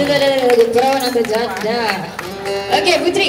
Satu-satunya lagu perawan atau janda Okey, Putri.